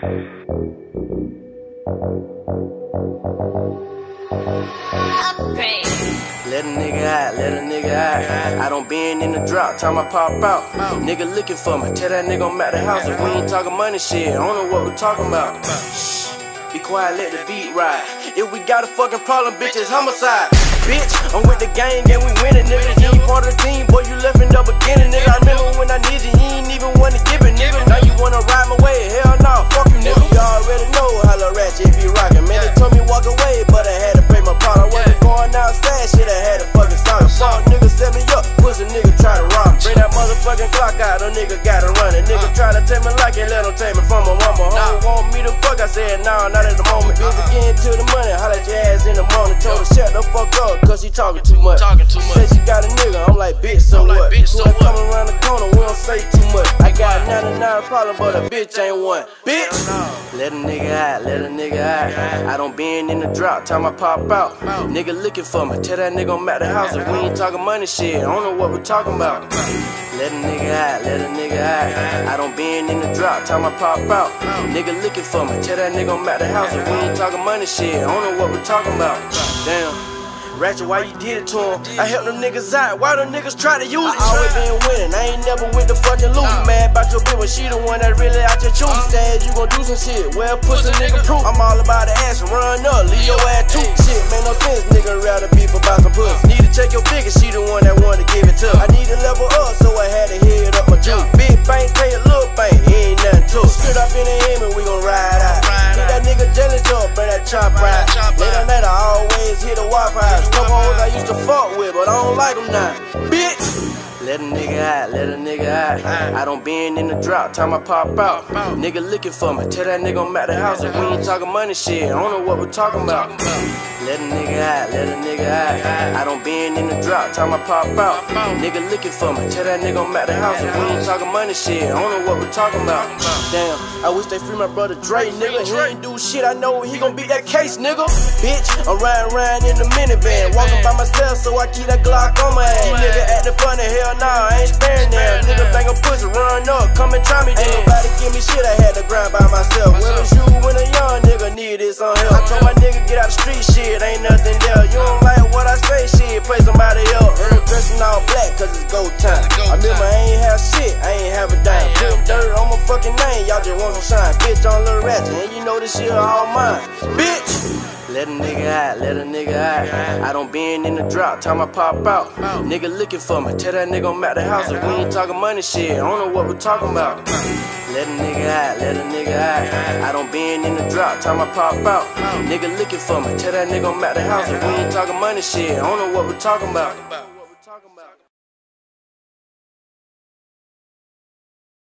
Let a nigga out, let a nigga out. I don't bend in the drop, time I pop out. Nigga looking for me, tell that nigga I'm at the house. If we ain't talking money shit, I don't know what we talking about. Shh, be quiet, let the beat ride. If we got a fucking problem, bitch, it's homicide. Bitch, I'm with the gang and we winning, nigga. You part of the team, boy, you left in the beginning, nigga. I remember when I clock a nigga gotta I said, nah, not at the moment. Busy getting to the money, holla at your ass in the morning. Told her, shut the fuck up, cause she talking too much. Talking too much. Said she got a nigga, I'm like, bitch, so like, what? bitch, so When I what? come around the corner, we don't say too much. I got 99 problems, but a bitch ain't one. Bitch! Let a nigga out, let a nigga out. I don't been in the drop, time I pop out. Nigga looking for me, tell that nigga I'm at the house. If we ain't talking money shit, I don't know what we're talking about. Let a nigga out, let a nigga out. I don't been in the drop, time I pop out. Nigga looking for me, tell that nigga I'm at the house. If we ain't talking money shit, I don't know what we're talking about. Damn. Ratchet, why you did it to him? I helped them niggas out. Why them niggas try to use it? I always been winning. I ain't never with the fucking lose. Ah. Mad about your bitch when she the one that really out your choose. Ah. Said you gon' do some shit. Well, pussy nigga proof. I'm all about the action. Run up, leave your ass too. Shit, make no sense. Nigga rather beef about some pussy. Ah. Need to check your figure. She the one that wanna like them now. Bitch! Let a nigga out, let a nigga out. I don't been in the drop, time I pop out. Nigga looking for me, tell that nigga I'm at the house. If we ain't talking money shit, I don't know what we're talking about. Let a nigga out, let a nigga out. I don't been in the drop, time I pop out. Nigga looking for me, tell that nigga I'm at the house. If we ain't talking money shit, I don't know what we're talking about. Damn, I wish they free my brother Dre, nigga. He ain't do shit, I know he gon' beat that case, nigga. Bitch, I'm riding around in the minivan, walking by myself, so I keep that Glock on my ass. Nigga acting funny, up, come and try me then. Ain't nobody give me shit, I had to grind by myself. Where was dirt fucking name, y'all just want some shine. Bitch on Lil Ratchet, and you know this shit all mine. Bitch! Let a nigga out, let a nigga out. I don't been in the drop, time I pop out. Nigga looking for me, tell that nigga I'm at the house. If we ain't talking money shit, I don't know what we're talking about. Let a nigga out, let a nigga out. I don't been in the drop, time I pop out. Nigga looking for me, tell that nigga I'm at the house. If we ain't talking money shit, I don't know what we're talking about.